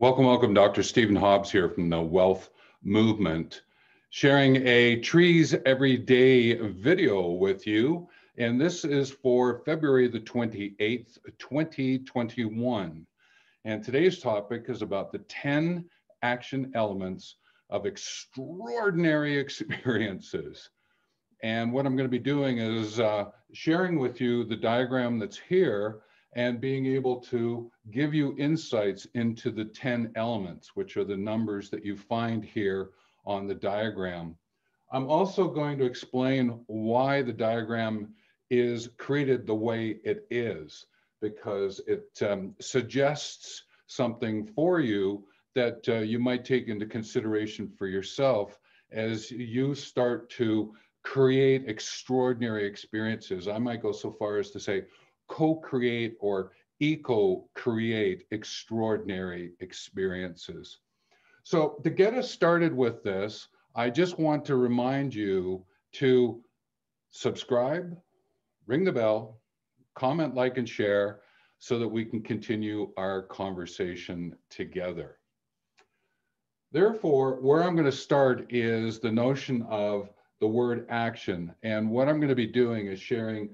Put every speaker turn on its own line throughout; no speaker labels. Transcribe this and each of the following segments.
Welcome, welcome. Dr. Stephen Hobbs here from the Wellth Movement, sharing a Trees Every Day video with you. And this is for February the 28th, 2021. And today's topic is about the 10 action elements of extraordinary experiences. And what I'm going to be doing is uh, sharing with you the diagram that's here and being able to give you insights into the 10 elements, which are the numbers that you find here on the diagram. I'm also going to explain why the diagram is created the way it is, because it um, suggests something for you that uh, you might take into consideration for yourself as you start to create extraordinary experiences. I might go so far as to say, co-create or eco-create extraordinary experiences. So to get us started with this, I just want to remind you to subscribe, ring the bell, comment, like, and share so that we can continue our conversation together. Therefore, where I'm going to start is the notion of the word action. And what I'm going to be doing is sharing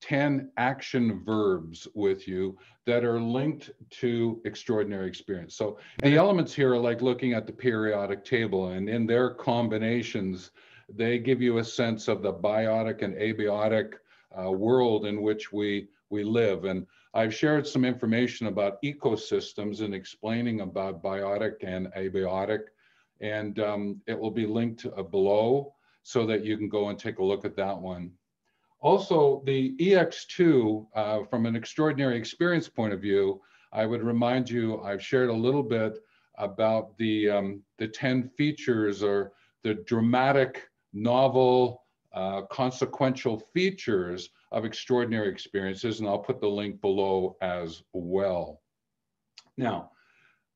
10 action verbs with you that are linked to extraordinary experience. So the elements here are like looking at the periodic table, and in their combinations, they give you a sense of the biotic and abiotic uh, world in which we, we live. And I've shared some information about ecosystems and explaining about biotic and abiotic, and um, it will be linked uh, below so that you can go and take a look at that one. Also, the EX2, uh, from an extraordinary experience point of view, I would remind you, I've shared a little bit about the, um, the 10 features or the dramatic, novel, uh, consequential features of extraordinary experiences, and I'll put the link below as well. Now,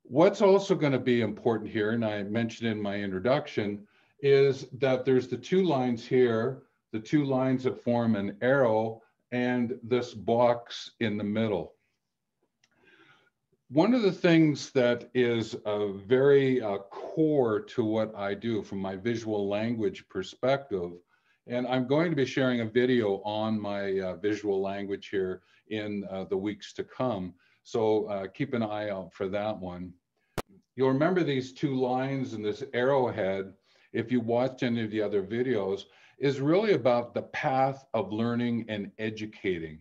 what's also going to be important here, and I mentioned in my introduction, is that there's the two lines here the two lines that form an arrow and this box in the middle. One of the things that is a very uh, core to what I do from my visual language perspective, and I'm going to be sharing a video on my uh, visual language here in uh, the weeks to come. So uh, keep an eye out for that one. You'll remember these two lines and this arrowhead if you watched any of the other videos is really about the path of learning and educating.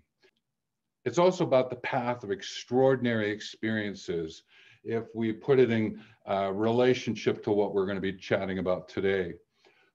It's also about the path of extraordinary experiences if we put it in uh, relationship to what we're going to be chatting about today.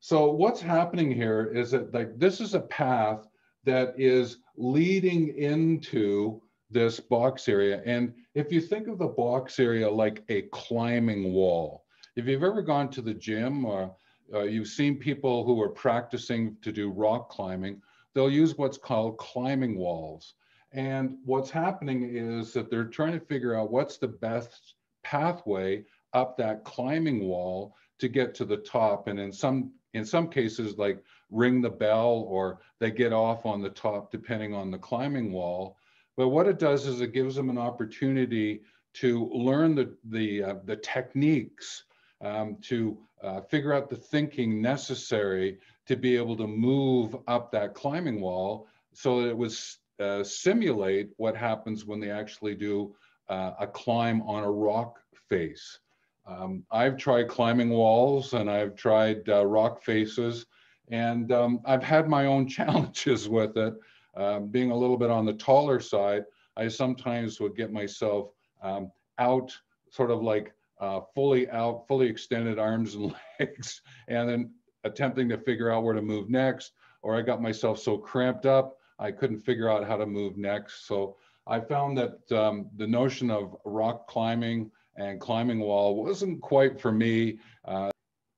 So what's happening here is that like this is a path that is leading into this box area. And if you think of the box area like a climbing wall, if you've ever gone to the gym or uh, you've seen people who are practicing to do rock climbing, they'll use what's called climbing walls. And what's happening is that they're trying to figure out what's the best pathway up that climbing wall to get to the top. And in some in some cases, like ring the bell or they get off on the top depending on the climbing wall. But what it does is it gives them an opportunity to learn the the uh, the techniques um, to uh, figure out the thinking necessary to be able to move up that climbing wall so that it would uh, simulate what happens when they actually do uh, a climb on a rock face. Um, I've tried climbing walls and I've tried uh, rock faces, and um, I've had my own challenges with it. Um, being a little bit on the taller side, I sometimes would get myself um, out, sort of like uh, fully out, fully extended arms and legs, and then attempting to figure out where to move next. Or I got myself so cramped up, I couldn't figure out how to move next. So I found that um, the notion of rock climbing and climbing wall wasn't quite for me. Uh,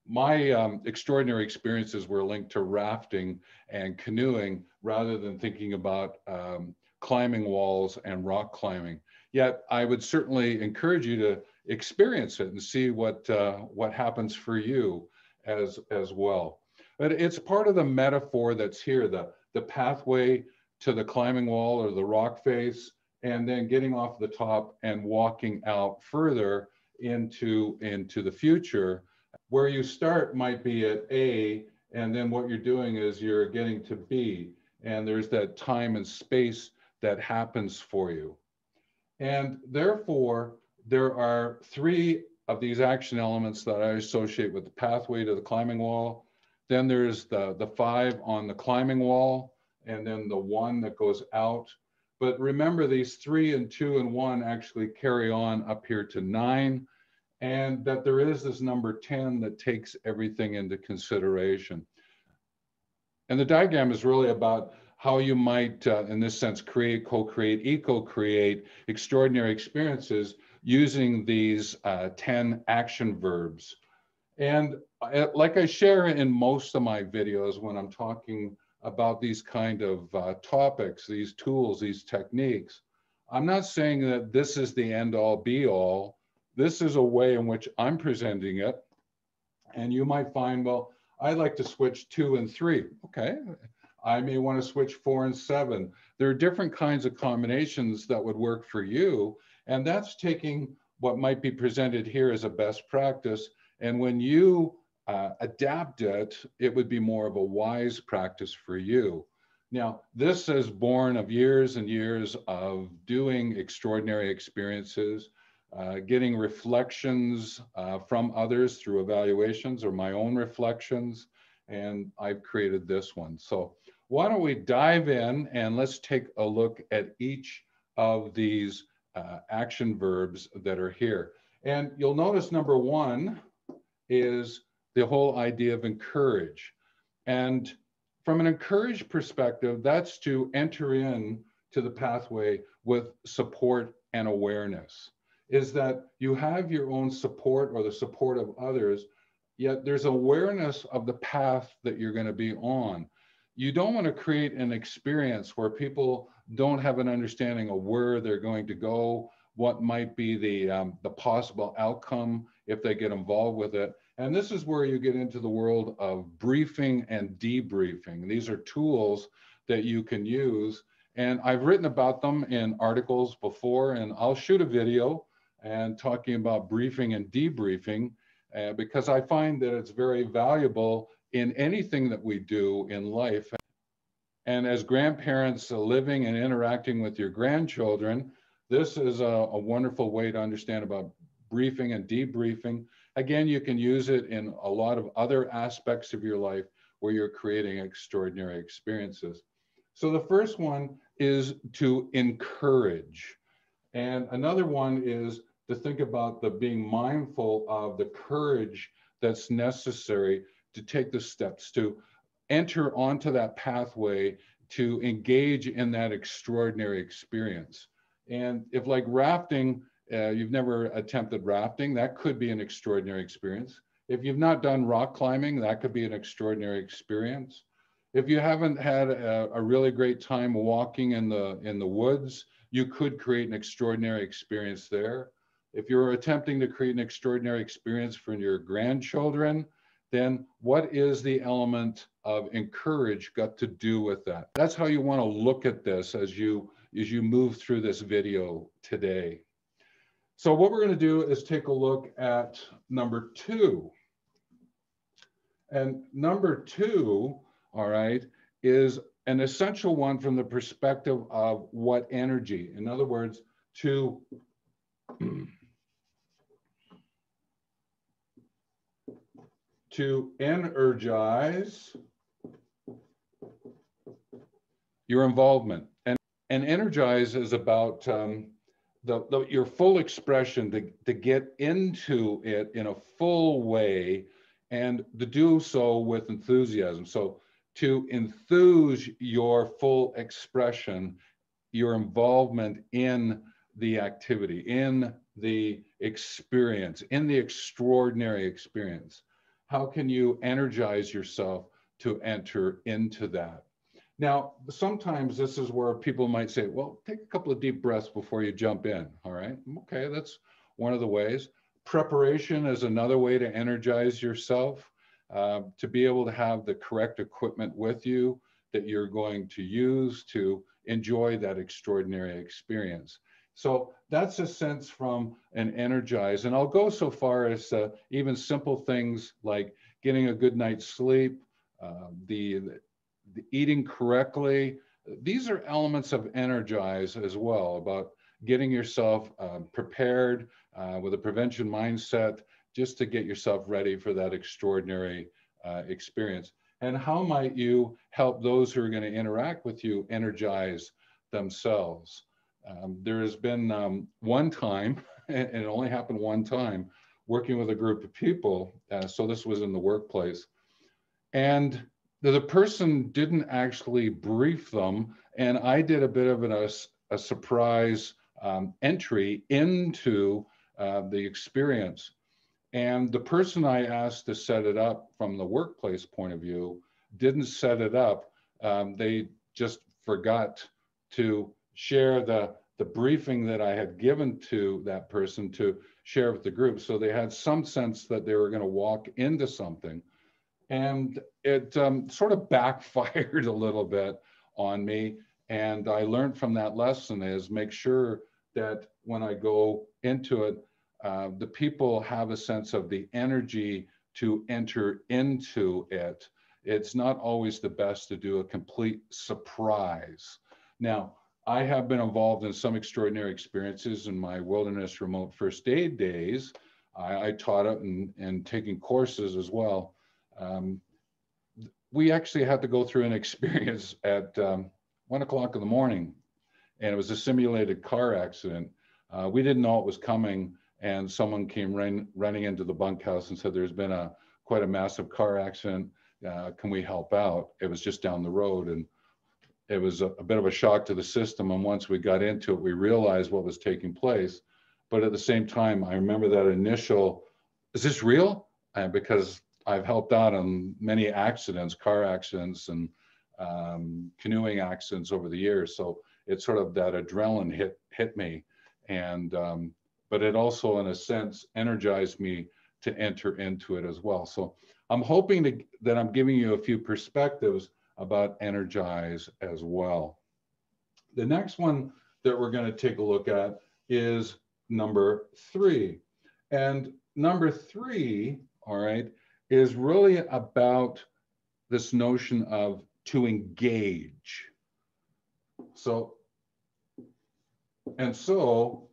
my um, extraordinary experiences were linked to rafting and canoeing rather than thinking about um, climbing walls and rock climbing. Yet I would certainly encourage you to experience it and see what uh, what happens for you as as well. But it's part of the metaphor that's here, the the pathway to the climbing wall or the rock face, and then getting off the top and walking out further into, into the future. Where you start might be at A, and then what you're doing is you're getting to B, and there's that time and space that happens for you. And therefore, there are three of these action elements that I associate with the pathway to the climbing wall. Then there's the, the five on the climbing wall, and then the one that goes out. But remember, these three and two and one actually carry on up here to nine, and that there is this number 10 that takes everything into consideration. And the diagram is really about how you might, uh, in this sense, create, co-create, eco-create extraordinary experiences using these uh, 10 action verbs. And uh, like I share in most of my videos when I'm talking about these kind of uh, topics, these tools, these techniques, I'm not saying that this is the end all be all. This is a way in which I'm presenting it. And you might find, well, I'd like to switch two and three. Okay, I may want to switch four and seven. There are different kinds of combinations that would work for you. And that's taking what might be presented here as a best practice. And when you uh, adapt it, it would be more of a wise practice for you. Now, this is born of years and years of doing extraordinary experiences, uh, getting reflections uh, from others through evaluations or my own reflections, and I've created this one. So why don't we dive in and let's take a look at each of these uh, action verbs that are here. And you'll notice number one is the whole idea of encourage. And from an encourage perspective, that's to enter in to the pathway with support and awareness. Is that you have your own support or the support of others, yet there's awareness of the path that you're going to be on. You don't want to create an experience where people don't have an understanding of where they're going to go, what might be the, um, the possible outcome if they get involved with it. And this is where you get into the world of briefing and debriefing. These are tools that you can use. And I've written about them in articles before, and I'll shoot a video and talking about briefing and debriefing uh, because I find that it's very valuable in anything that we do in life. And as grandparents uh, living and interacting with your grandchildren, this is a, a, wonderful way to understand about briefing and debriefing. Again, you can use it in a lot of other aspects of your life where you're creating extraordinary experiences. So the first one is to encourage. And another one is to think about the being mindful of the courage that's necessary to take the steps to enter onto that pathway to engage in that extraordinary experience. And if like rafting, uh, you've never attempted rafting, that could be an extraordinary experience. If you've not done rock climbing, that could be an extraordinary experience. If you haven't had a, a really great time walking in the in the woods, you could create an extraordinary experience there. If you're attempting to create an extraordinary experience for your grandchildren, then what is the element of encourage got to do with that? That's how you want to look at this as you as you move through this video today. So what we're going to do is take a look at number two. And number two, all right, is an essential one from the perspective of what energy. In other words, to to energize your involvement. And, and energize is about um, the, the, your full expression to, to get into it in a full way and to do so with enthusiasm. So to enthuse your full expression, your involvement in the activity, in the experience, in the extraordinary experience. How can you energize yourself to enter into that? Now, sometimes this is where people might say, well, take a couple of deep breaths before you jump in. All right. Okay. That's one of the ways. Preparation is another way to energize yourself, uh, to be able to have the correct equipment with you that you're going to use to enjoy that extraordinary experience. So that's a sense from an energize. And I'll go so far as uh, even simple things like getting a good night's sleep, uh, the, the eating correctly. These are elements of energize as well about getting yourself uh, prepared with a prevention mindset just to get yourself ready for that extraordinary uh, experience. And how might you help those who are going to interact with you energize themselves? Um, there has been um, one time, and it only happened one time, working with a group of people. Uh, so this was in the workplace. And the, person didn't actually brief them. And I did a bit of an, a, a surprise um, entry into uh, the experience. And the person I asked to set it up from the workplace point of view didn't set it up. Um, they just forgot to share the, the briefing that I had given to that person to share with the group. So they had some sense that they were going to walk into something. And it um, sort of backfired a little bit on me. And I learned from that lesson is make sure that when I go into it, uh, the people have a sense of the energy to enter into it. It's not always the best to do a complete surprise. Now, I have been involved in some extraordinary experiences in my wilderness remote first aid days. I, I taught it and, and taking courses as well. Um, we actually had to go through an experience at um, one o'clock in the morning, and it was a simulated car accident. Uh, we didn't know it was coming, and someone came rain, running into the bunkhouse and said, "There's been a quite a massive car accident. Uh, can we help out?" It was just down the road, and it was a, a, bit of a shock to the system. And once we got into it, we realized what was taking place. But at the same time, I remember that initial, is this real? And because I've helped out on many accidents, car accidents and um, canoeing accidents over the years. So it's sort of that adrenaline hit hit me. And um, but it also, in a sense, energized me to enter into it as well. So I'm hoping to, that I'm giving you a few perspectives about Energize as well. The next one that we're going to take a look at is number three. And number three, all right, is really about this notion of to engage. So, and so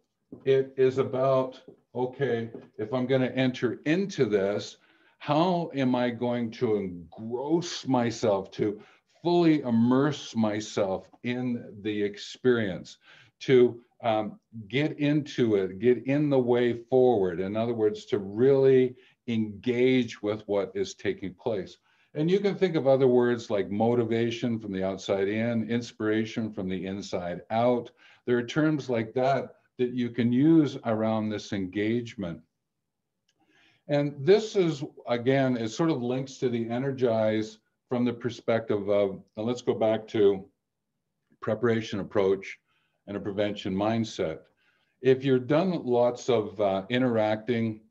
it is about, okay, if I'm going to enter into this, how am I going to engross myself, to fully immerse myself in the experience, to um, get into it, get in the way forward? In other words, to really engage with what is taking place. And you can think of other words like motivation from the outside in, inspiration from the inside out. There are terms like that that you can use around this engagement. And this is, again, it sort of links to the energize from the perspective of, and let's go back to preparation approach and a prevention mindset. If you've done lots of uh, interacting,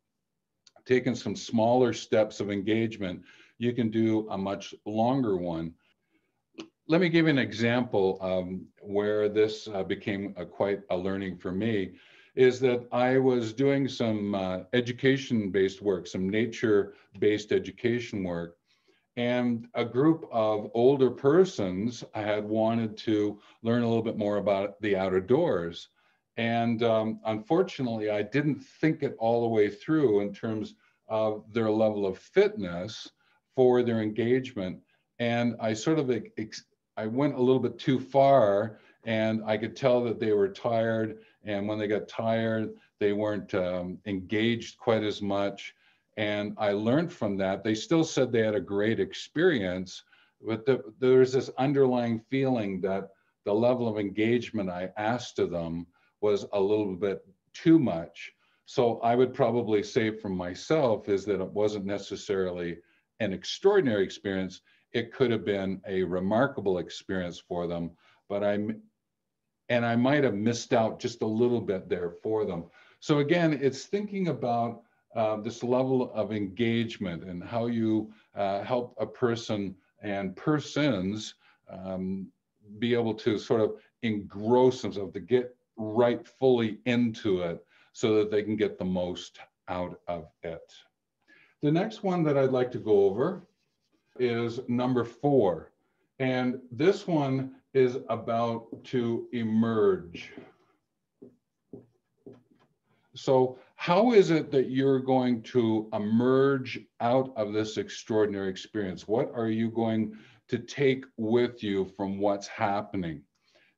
taking some smaller steps of engagement, you can do a much longer one. Let me give you an example um, where this uh, became a, quite a learning for me is that I was doing some uh, education based work, some nature based education work. And a group of older persons had wanted to learn a little bit more about the outdoors. And um, unfortunately, I didn't think it all the way through in terms of their level of fitness for their engagement. And I sort of I went a little bit too far, and I could tell that they were tired and when they got tired, they weren't um, engaged quite as much. And I learned from that. They still said they had a great experience, but the, there's this underlying feeling that the level of engagement I asked of them was a little bit too much. So I would probably say from myself is that it wasn't necessarily an extraordinary experience. It could have been a remarkable experience for them, but I and I might have missed out just a little bit there for them. So again, it's thinking about uh, this level of engagement and how you uh, help a person and persons um, be able to sort of engross themselves to get right fully into it so that they can get the most out of it. The next one that I'd like to go over is number four. And this one is about to emerge. So how is it that you're going to emerge out of this extraordinary experience? What are you going to take with you from what's happening?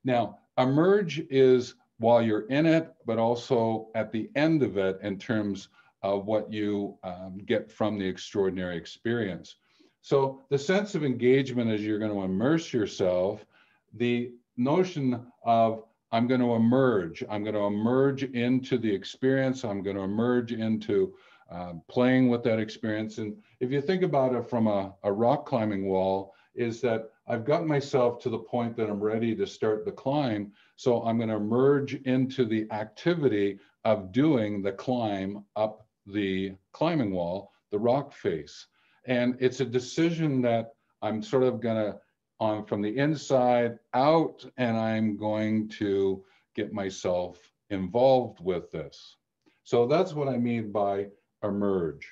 Now, emerge is while you're in it, but also at the end of it in terms of what you um, get from the extraordinary experience. So the sense of engagement as you're going to immerse yourself, the notion of I'm going to emerge, I'm going to emerge into the experience, I'm going to emerge into uh, playing with that experience. And if you think about it from a, a rock climbing wall, is that I've got myself to the point that I'm ready to start the climb. So I'm going to merge into the activity of doing the climb up the climbing wall, the rock face. And it's a decision that I'm sort of going to, on from the inside out, and I'm going to get myself involved with this. So that's what I mean by emerge.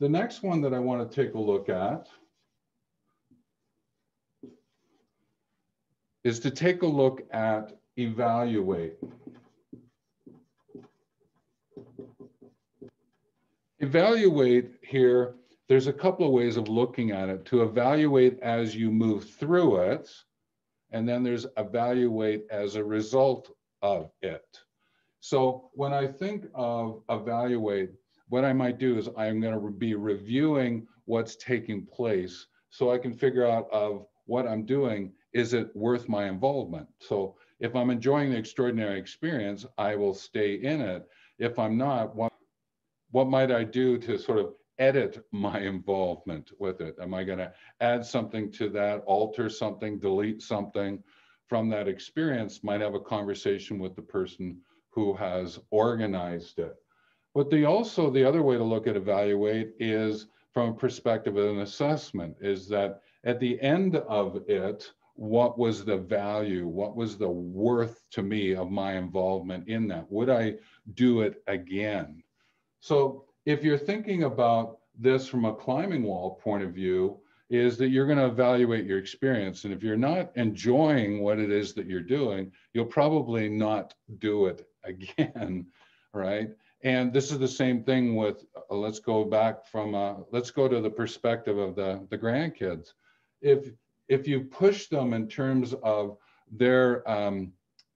The next one that I want to take a look at is to take a look at evaluate. Evaluate here, there's a couple of ways of looking at it. To evaluate as you move through it, and then there's evaluate as a result of it. So when I think of evaluate, what I might do is I'm going to be reviewing what's taking place so I can figure out of what I'm doing is it worth my involvement? So if I'm enjoying the extraordinary experience, I will stay in it. If I'm not, what, what might I do to sort of edit my involvement with it? Am I going to add something to that, alter something, delete something from that experience? Might have a conversation with the person who has organized it. But the also the other way to look at evaluate is from a perspective of an assessment is that at the end of it, what was the value? What was the worth to me of my involvement in that? Would I do it again? So if you're thinking about this from a climbing wall point of view, is that you're going to evaluate your experience. And if you're not enjoying what it is that you're doing, you'll probably not do it again, right? And this is the same thing with, uh, let's go back from, uh, let's go to the perspective of the, the grandkids. If if you push them in terms of their um,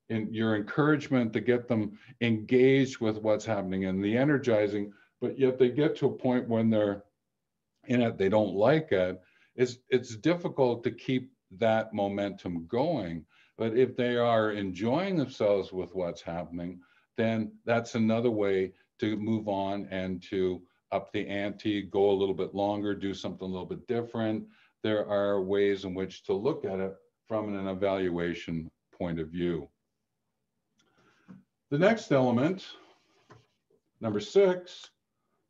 in your encouragement to get them engaged with what's happening and the energizing, but yet they get to a point when they're in it, they don't like it. It's it's difficult to keep that momentum going. But if they are enjoying themselves with what's happening, then that's another way to move on and to up the ante, go a little bit longer, do something a little bit different, there are ways in which to look at it from an evaluation point of view. The next element, number six,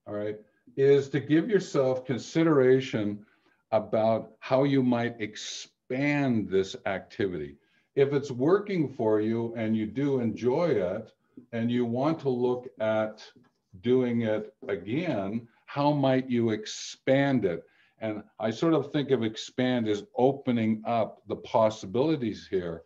all right, is to give yourself consideration about how you might expand this activity. If it's working for you and you do enjoy it and you want to look at doing it again, how might you expand it? And I sort of think of expand as opening up the possibilities here.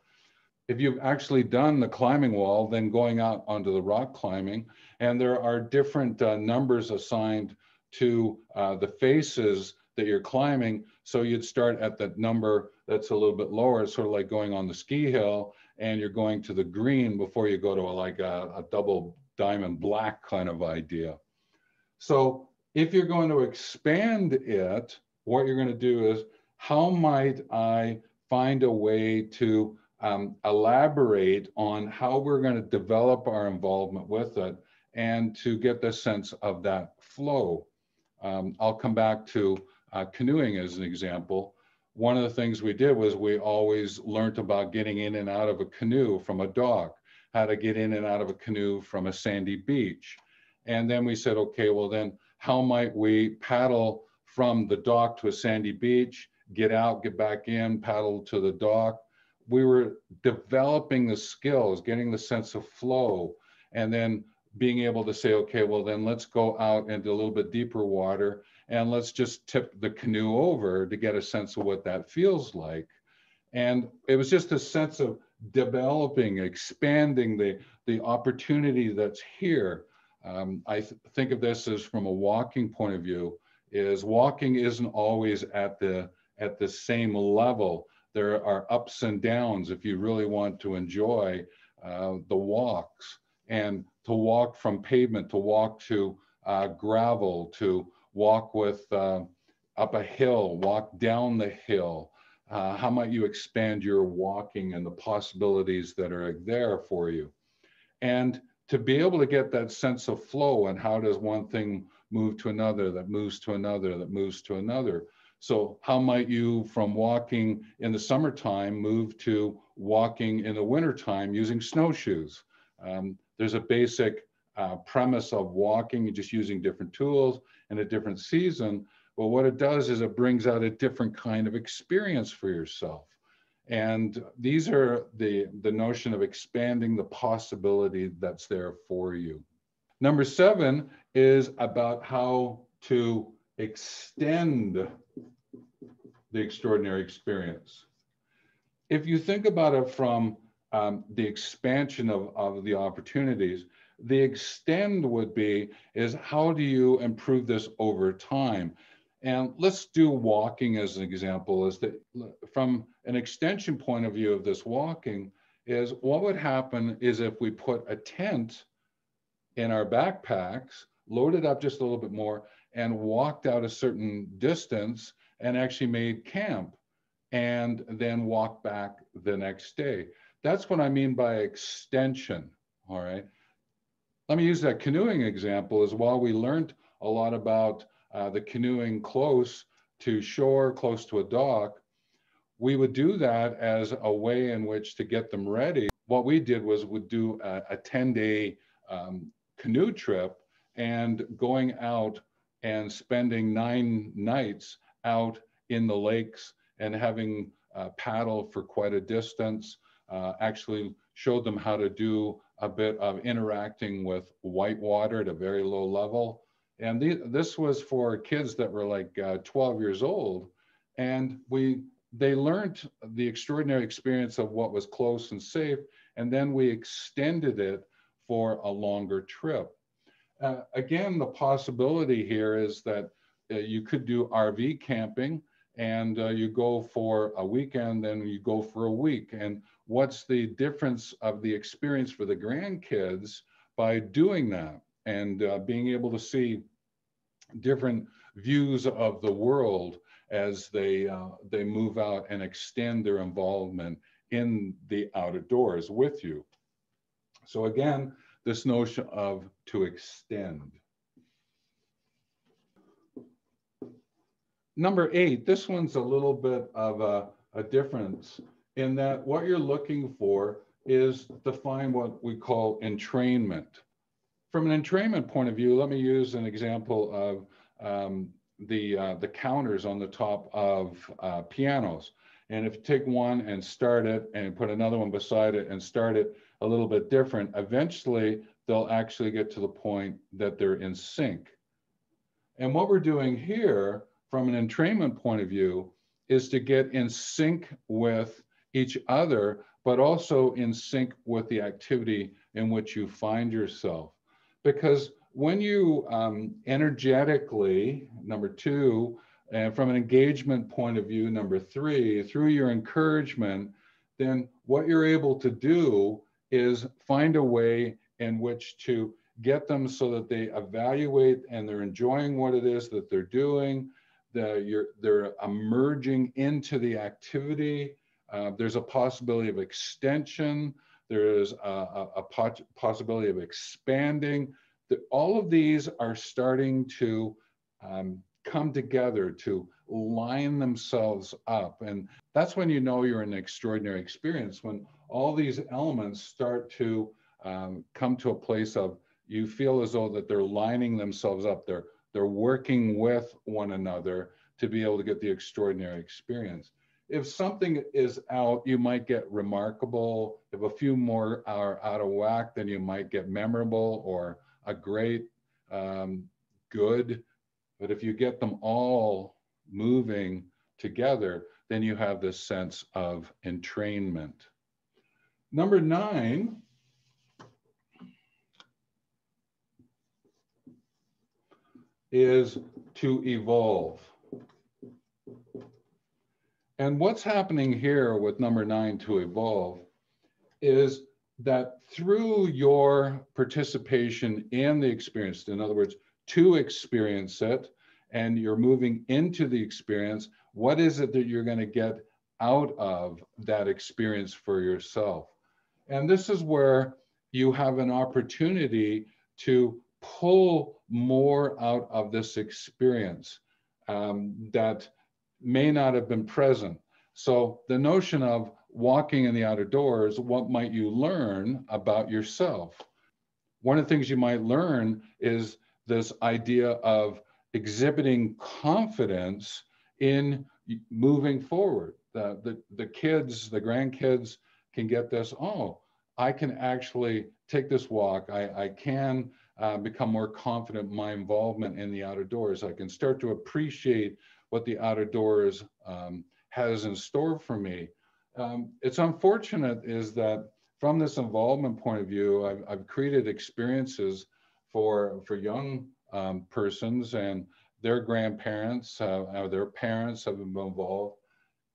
If you've actually done the climbing wall, then going out onto the rock climbing, and there are different uh, numbers assigned to uh, the faces that you're climbing. So you'd start at the number that's a little bit lower, sort of like going on the ski hill, and you're going to the green before you go to a, like a, a double diamond black kind of idea. So if you're going to expand it, what you're going to do is how might I find a way to um, elaborate on how we're going to develop our involvement with it and to get the sense of that flow. Um, I'll come back to uh, canoeing as an example. One of the things we did was we always learned about getting in and out of a canoe from a dock, how to get in and out of a canoe from a sandy beach. And then we said, okay, well then how might we paddle from the dock to a sandy beach, get out, get back in, paddle to the dock. we were developing the skills, getting the sense of flow, and then being able to say, okay, well, then let's go out into a little bit deeper water and let's just tip the canoe over to get a sense of what that feels like. And it was just a sense of developing, expanding the, the opportunity that's here. Um, I th think of this as from a walking point of view, is walking isn't always at the at the same level. There are ups and downs if you really want to enjoy uh, the walks and to walk from pavement, to walk to uh, gravel, to walk with uh, up a hill, walk down the hill. Uh, how might you expand your walking and the possibilities that are there for you? And to be able to get that sense of flow and how does one thing move to another, that moves to another, that moves to another. So how might you from walking in the summertime move to walking in the wintertime using snowshoes? Um, there's a basic uh, premise of walking and just using different tools in a different season. But what it does is it brings out a different kind of experience for yourself. And these are the, the notion of expanding the possibility that's there for you. Number seven is about how to extend the extraordinary experience. If you think about it from um, the expansion of, of the opportunities. The extend would be is how do you improve this over time? And let's do walking as an example. Is that from an extension point of view of this walking? Is what would happen is if we put a tent in our backpacks, loaded up just a little bit more, and walked out a certain distance and actually made camp, and then walked back the next day. That's what I mean by extension, all right? Let me use that canoeing example as well. We learned a lot about uh, the canoeing close to shore, close to a dock. We would do that as a way in which to get them ready. What we did was would do a, a 10 day um, canoe trip and going out and spending nine nights out in the lakes and having uh, paddle for quite a distance actually showed them how to do a bit of interacting with white water at a very low level. And the, this was for kids that were like uh, 12 years old. And we they learned the extraordinary experience of what was close and safe. And then we extended it for a longer trip. Uh, again, the possibility here is that uh, you could do RV camping and uh, you go for a weekend, then you go for a week. And what's the difference of the experience for the grandkids by doing that and uh, being able to see different views of the world as they uh, they move out and extend their involvement in the outdoors with you. So again, this notion of to extend. Number eight, this one's a little bit of a, a difference in that what you're looking for is to find what we call entrainment. From an entrainment point of view, let me use an example of um, the, uh, the counters on the top of uh, pianos. And if you take one and start it and put another one beside it and start it a little bit different, eventually they'll actually get to the point that they're in sync. And what we're doing here from an entrainment point of view is to get in sync with each other, but also in sync with the activity in which you find yourself. Because when you um, energetically, number two, and from an engagement point of view, number three, through your encouragement, then what you're able to do is find a way in which to get them so that they evaluate and they're enjoying what it is that they're doing. The, they're emerging into the activity uh, there's a possibility of extension. There is a, a, a possibility of expanding. The, all of these are starting to um, come together to line themselves up. And that's when you know you're in an extraordinary experience, when all these elements start to um, come to a place of you feel as though that they're lining themselves up. They're, they're working with one another to be able to get the extraordinary experience. if something is out, you might get remarkable. If a few more are out of whack, then you might get memorable or a great, um, good. But if you get them all moving together, then you have this sense of entrainment. Number nine is to evolve. And what's happening here with number nine to evolve is that through your participation in the experience, in other words, to experience it, and you're moving into the experience, what is it that you're going to get out of that experience for yourself? And this is where you have an opportunity to pull more out of this experience um, that may not have been present. So the notion of walking in the outer doors, what might you learn about yourself? One of the things you might learn is this idea of exhibiting confidence in moving forward. The, the, the kids, the grandkids can get this, oh, I can actually take this walk. I, I can uh, become more confident in my involvement in the outer doors. I can start to appreciate what the outer doors um, has in store for me. Um, it's unfortunate is that from this involvement point of view, I've, I've created experiences for, for young um, persons and their grandparents, uh, uh, their parents have been involved.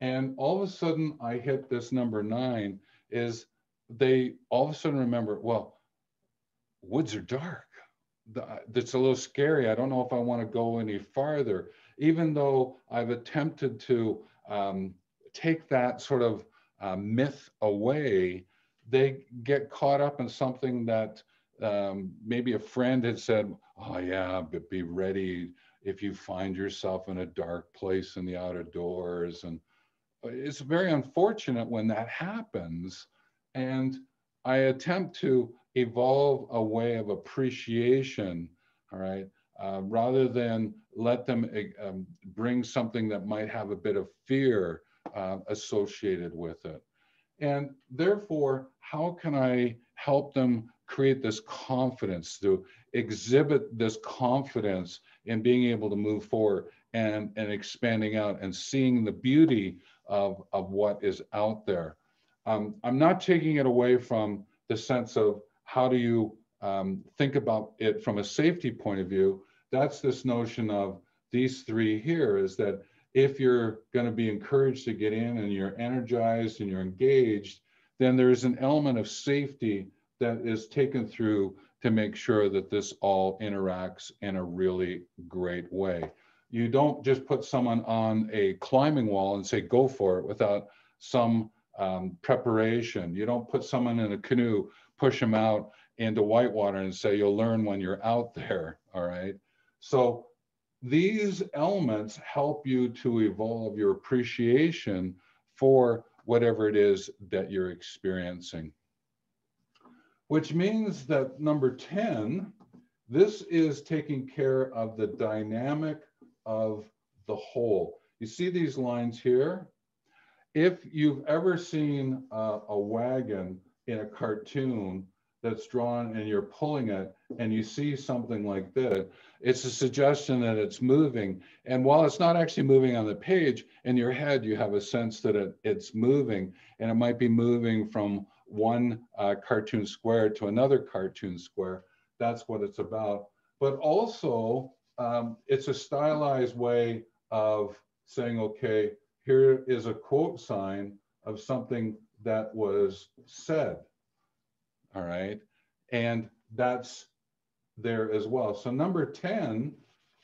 And all of a sudden I hit this number nine is they all of a sudden remember, well, woods are dark. That's a little scary. I don't know if I want to go any farther, even though I've attempted to um, take that sort of uh, myth away. They get caught up in something that um, maybe a friend had said, "Oh yeah, but be ready if you find yourself in a dark place in the outer doors." And uh, it's very unfortunate when that happens. And I attempt to evolve a way of appreciation, all right, uh, rather than let them uh, um, bring something that might have a bit of fear uh, associated with it. And therefore, how can I help them create this confidence to exhibit this confidence in being able to move forward and, and expanding out and seeing the beauty of, of what is out there? Um, I'm not taking it away from the sense of how do you um, think about it from a safety point of view? That's this notion of these three here is that if you're going to be encouraged to get in and you're energized and you're engaged, then there's an element of safety that is taken through to make sure that this all interacts in a really great way. You don't just put someone on a climbing wall and say, go for it without some um, preparation. You don't put someone in a canoe push them out into whitewater and say you'll learn when you're out there all right? So these elements help you to evolve your appreciation for whatever it is that you're experiencing. Which means that number 10 this is taking care of the dynamic of the whole. You see these lines here? If you've ever seen a, a wagon in a cartoon that's drawn and you're pulling it and you see something like this, it's a suggestion that it's moving. And while it's not actually moving on the page, in your head, you have a sense that it, it's moving and it might be moving from one uh, cartoon square to another cartoon square. That's what it's about. But also, um, it's a stylized way of saying, okay, here is a quote sign of something that was said. All right. And that's there as well. So number 10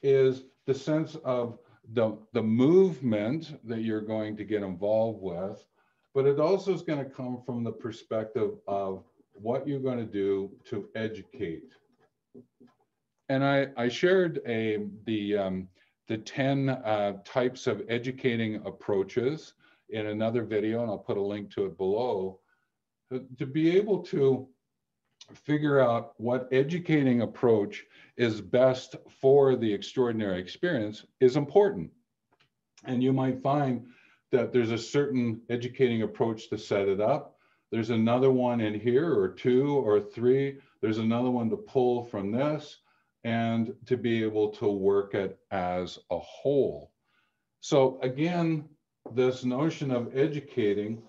is the sense of the, the movement that you're going to get involved with, but it also is going to come from the perspective of what you're going to do to educate. And I, I shared a, the, um, the 10 uh, types of educating approaches in another video, and I'll put a link to it below, uh, to be able to figure out what educating approach is best for the extraordinary experience is important. And you might find that there's a certain educating approach to set it up. There's another one in here, or two, or three. There's another one to pull from this and to be able to work it as a whole. So again, this notion of educating,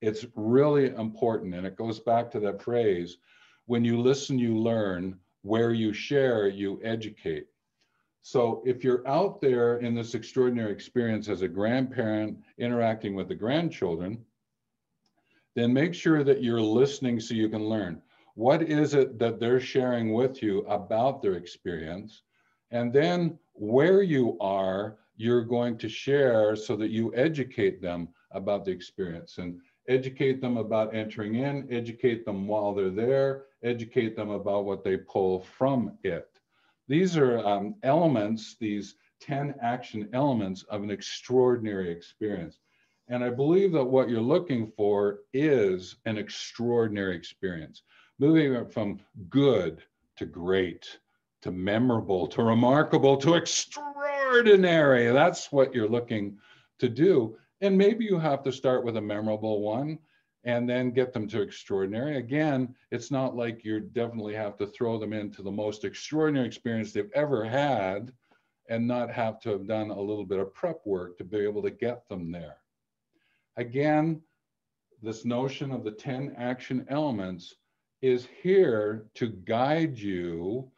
it's really important. And it goes back to that phrase, when you listen, you learn, where you share, you educate. So if you're out there in this extraordinary experience as a grandparent interacting with the grandchildren, then make sure that you're listening so you can learn. What is it that they're sharing with you about their experience? And then where you are, you're going to share so that you educate them about the experience and educate them about entering in, educate them while they're there, educate them about what they pull from it. These are um, elements, these 10 action elements of an extraordinary experience. And I believe that what you're looking for is an extraordinary experience moving from good to great to memorable to remarkable to extraordinary. That's what you're looking to do. And maybe you have to start with a memorable one and then get them to extraordinary. Again, it's not like you definitely have to throw them into the most extraordinary experience they've ever had and not have to have done a little bit of prep work to be able to get them there. Again, this notion of the 10 action elements is here to guide you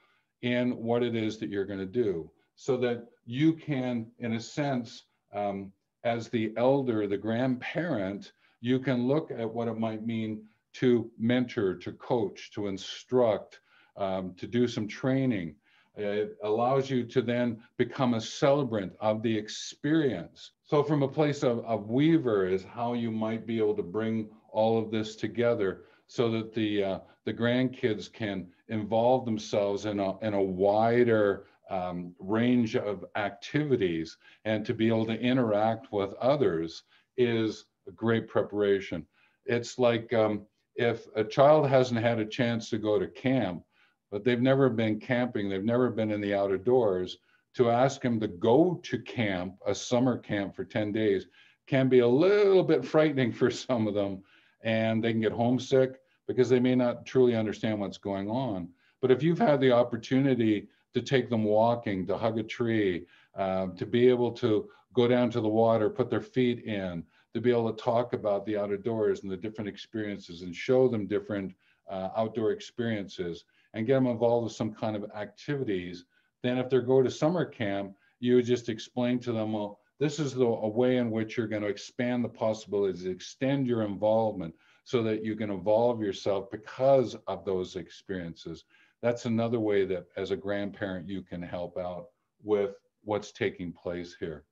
in what it is that you're going to do so that you can, in a sense, um, as the elder, the grandparent, you can look at what it might mean to mentor, to coach, to instruct, um, to do some training. It allows you to then become a celebrant of the experience. So, from a place of, of weaver, is how you might be able to bring all of this together so that the uh, the grandkids can involve themselves in a in a wider um, range of activities and to be able to interact with others is a great preparation. It's like um, if a child hasn't had a chance to go to camp, but they've never been camping, they've never been in the outdoors, to ask them to go to camp, a summer camp for 10 days, can be a little bit frightening for some of them and they can get homesick because they may not truly understand what's going on. But if you've had the opportunity to take them walking, to hug a tree, uh, to be able to go down to the water, put their feet in, to be able to talk about the outdoors and the different experiences and show them different uh, outdoor experiences and get them involved with some kind of activities, then if they go to summer camp, you just explain to them, well, this is the a way in which you're going to expand the possibilities, extend your involvement so that you can evolve yourself because of those experiences. That's another way that as a grandparent, you can help out with what's taking place here.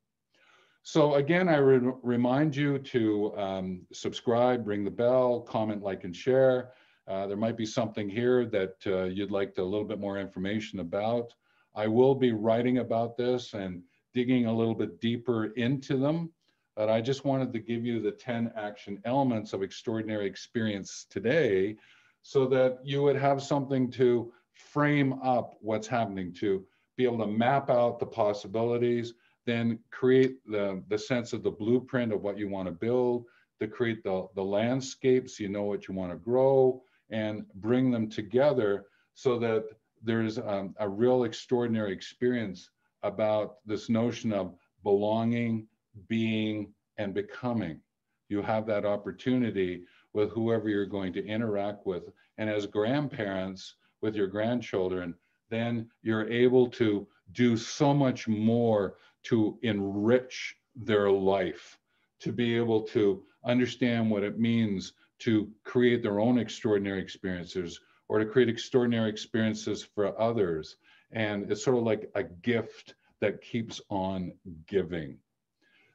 So again, I re remind you to um, subscribe, ring the bell, comment, like, and share. Uh, there might be something here that uh, you'd like to, a little bit more information about. I will be writing about this and digging a little bit deeper into them. But I just wanted to give you the 10 action elements of extraordinary experience today so that you would have something to frame up what's happening, to be able to map out the possibilities, then create the, the sense of the blueprint of what you want to build, to create the, the landscapes, you know what you want to grow, and bring them together so that there's um, a real extraordinary experience about this notion of belonging, being, and becoming. You have that opportunity with whoever you're going to interact with. And as grandparents with your grandchildren, then you're able to do so much more to enrich their life, to be able to understand what it means to create their own extraordinary experiences or to create extraordinary experiences for others and it's sort of like a gift that keeps on giving.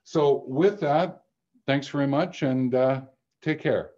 So with that, thanks very much and uh, take care.